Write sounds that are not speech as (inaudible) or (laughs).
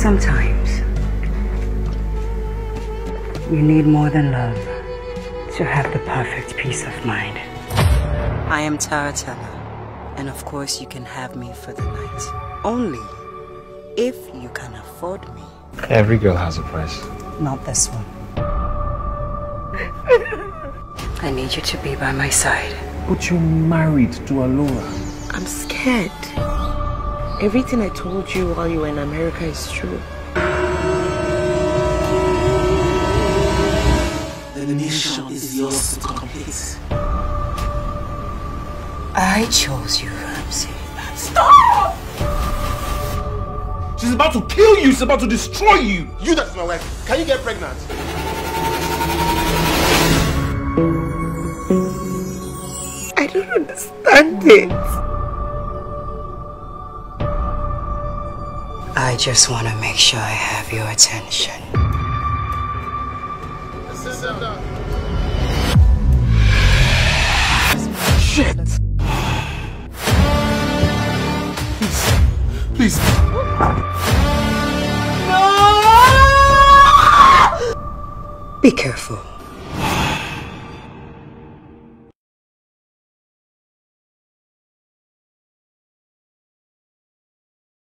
Sometimes you need more than love to have the perfect peace of mind. I am Taratella, and of course you can have me for the night. Only if you can afford me. Every girl has a price. Not this one. (laughs) I need you to be by my side. But you're married to Alora. I'm scared. Everything I told you while you were in America is true. The nation is yours to complete. I chose you, Ramsey. Stop! She's about to kill you. She's about to destroy you. You that's my wife. Can you get pregnant? I don't understand it. I just want to make sure I have your attention. Shit! Please. Please. No! Be careful.